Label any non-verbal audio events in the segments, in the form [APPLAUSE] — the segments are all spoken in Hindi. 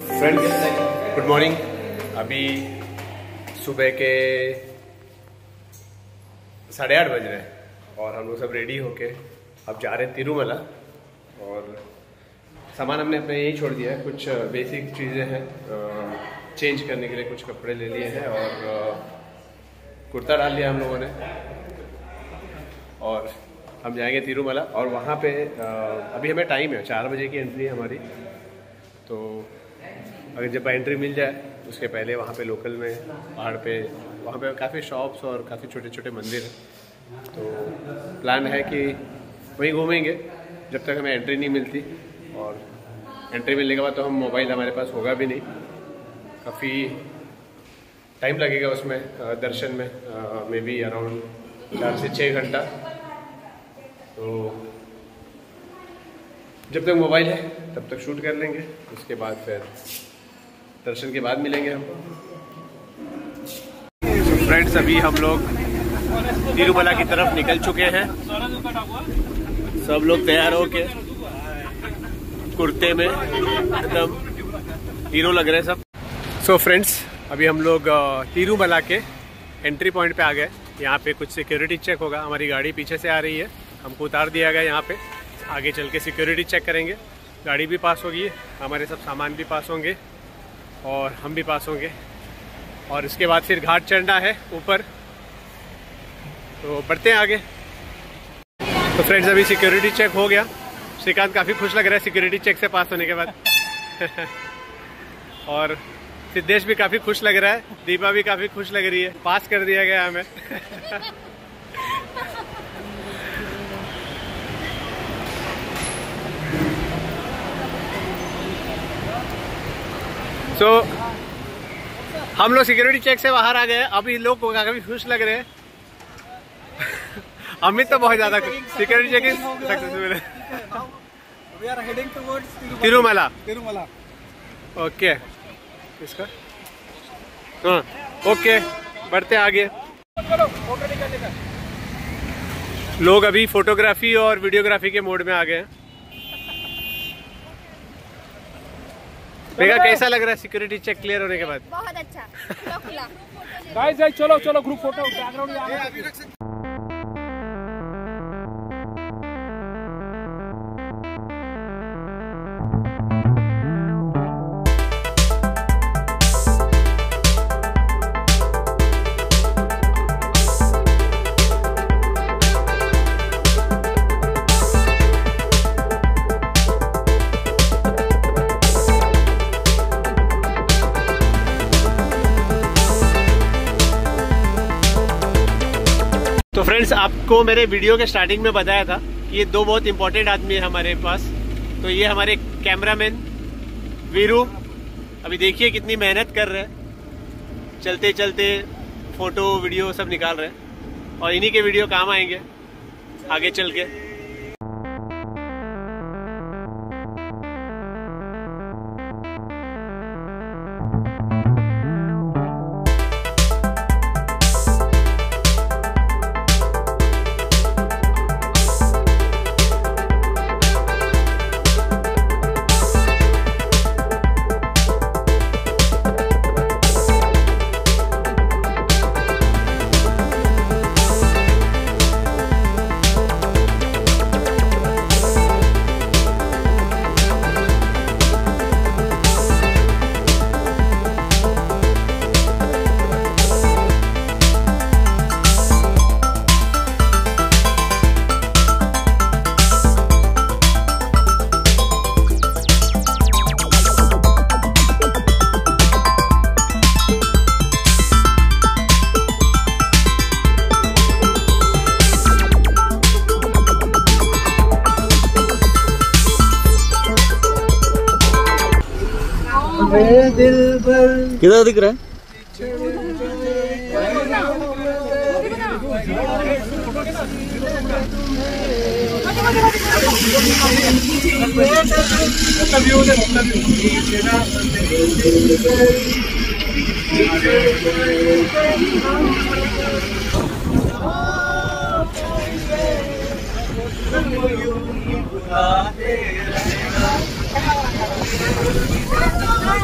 फ्रेंड्स गुड मॉर्निंग अभी सुबह के साढ़े आठ बज रहे हैं और हम लोग सब रेडी होके अब जा रहे हैं तिरुमला। और सामान हमने अपने यहीं छोड़ दिया है। कुछ बेसिक चीज़ें हैं। चेंज करने के लिए कुछ कपड़े ले लिए हैं और कुर्ता डाल लिया हम लोगों ने। और हम जाएँगे तिरुमला। और वहाँ पे अभी हमें टाइम है, चार बजे की एंट्री है हमारी। तो अगर जब एंट्री मिल जाए, उसके पहले वहाँ पे लोकल में, पहाड़ पे, वहाँ पे काफ़ी शॉप्स और काफ़ी छोटे छोटे मंदिर हैं। तो प्लान है कि वहीं घूमेंगे, जब तक हमें एंट्री नहीं मिलती। और एंट्री मिलने के बाद तो हम मोबाइल हमारे पास होगा भी नहीं। काफ़ी टाइम लगेगा उसमें दर्शन में मे बी अराउंड चार से छः घंटा। तो जब तक मोबाइल है, तब तक शूट कर लेंगे। उसके बाद फिर दर्शन के बाद मिलेंगे हम। तो फ्रेंड्स अभी हम लोग तिरुमला की तरफ़ निकल चुके हैं। सब लोग तैयार हो के कुर्ते में एकदम हीरो लग रहे सब। सो so फ्रेंड्स अभी हम लोग तिरुमला के एंट्री पॉइंट पे आ गए। यहाँ पे कुछ सिक्योरिटी चेक होगा। हमारी गाड़ी पीछे से आ रही है। हमको उतार दिया गया यहाँ पे। आगे चल के सिक्योरिटी चेक करेंगे। गाड़ी भी पास होगी। हमारे सब सामान भी पास होंगे। और हम भी पास होंगे। और इसके बाद फिर घाट चढ़ना है ऊपर। तो बढ़ते हैं आगे। तो फ्रेंड्स अभी सिक्योरिटी चेक हो गया। श्रीकांत काफ़ी खुश लग रहा है सिक्योरिटी चेक से पास होने के बाद। [LAUGHS] और सिद्धेश भी काफ़ी खुश लग रहा है। दीपा भी काफ़ी खुश लग रही है। पास कर दिया गया हमें। [LAUGHS] सो so, हम लोग सिक्योरिटी चेक से बाहर आ गए। अभी लोग काफ़ी खुश लग रहे हैं। [LAUGHS] अमित तो बहुत ज़्यादा सिक्योरिटी चेक सक्सेसफुल है तिरुमला तिरुमला ओके इसका? हाँ। ओके बढ़ते आगे। लोग अभी फोटोग्राफी और वीडियोग्राफी के मोड में आ गए हैं। मेगा कैसा लग रहा है सिक्योरिटी चेक क्लियर होने के बाद? बहुत अच्छा। गाइस चलो चलो ग्रुप फ़ोटो बैकग्राउंड आपको मेरे वीडियो के स्टार्टिंग में बताया था कि ये दो बहुत इंपॉर्टेंट आदमी है हमारे पास। तो ये हमारे कैमरामैन वीरू। अभी देखिए कितनी मेहनत कर रहे हैं। चलते चलते फ़ोटो वीडियो सब निकाल रहे हैं। और इन्हीं के वीडियो काम आएँगे, आगे चल के। किधर दिख रहा है? Oh,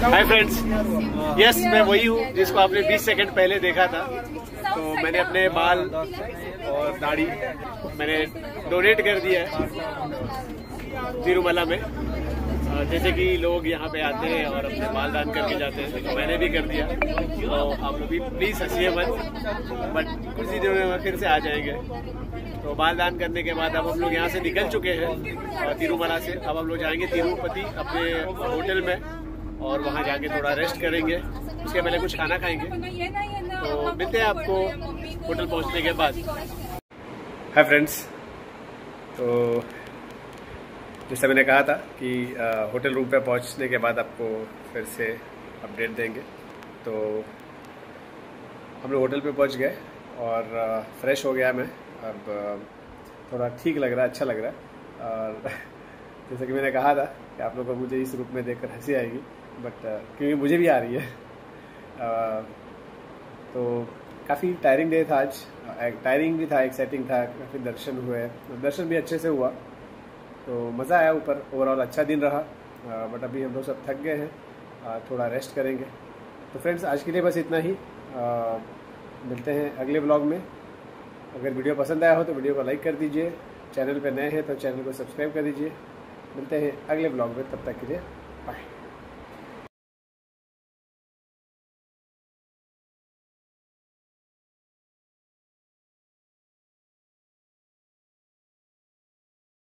हाय फ्रेंड्स यस मैं वही हूँ जिसको आपने 20 सेकंड पहले देखा था। तो मैंने अपने बाल और दाढ़ी मैंने डोनेट कर दिया है तिरुमला में। जैसे कि लोग यहाँ पे आते हैं और अपने बाल दान करके जाते हैं तो मैंने भी कर दिया। तो आप लोग भी प्लीज़ हंसिए मत। बट कुछ ही दिनों में फिर से आ जाएँगे। तो बाल दान करने के बाद अब हम लोग यहाँ से निकल चुके हैं तिरुमला से। अब हम लोग जाएँगे तिरुपति अपने होटल में। और वहाँ जाके थोड़ा रेस्ट करेंगे। उसके पहले कुछ खाना खाएँगे। तो मिलते हैं आपको होटल पहुँचने के बाद। हाय फ्रेंड्स तो जैसा मैंने कहा था कि होटल रूम पे पहुँचने के बाद आपको फिर से अपडेट देंगे। तो हम लोग होटल पे पहुँच गए और फ्रेश हो गया मैं। अब थोड़ा ठीक लग रहा है अच्छा लग रहा है। और [LAUGHS] जैसे कि मैंने कहा था कि आप लोगों को मुझे इस रूप में देखकर हँसी आएगी। बट क्योंकि मुझे भी आ रही है। तो काफ़ी टायरिंग डे था आज। टायरिंग भी था एक्साइटिंग था, काफ़ी दर्शन हुए। दर्शन भी अच्छे से हुआ। तो मज़ा आया ऊपर। ओवरऑल अच्छा दिन रहा। बट अभी हम लोग सब थक गए हैं। थोड़ा रेस्ट करेंगे। तो फ्रेंड्स आज के लिए बस इतना ही। मिलते हैं अगले ब्लॉग में। अगर वीडियो पसंद आया हो तो वीडियो को लाइक कर दीजिए। चैनल पर नए हैं तो चैनल को सब्सक्राइब कर दीजिए। मिलते हैं अगले ब्लॉग में। तब तक के लिए बाय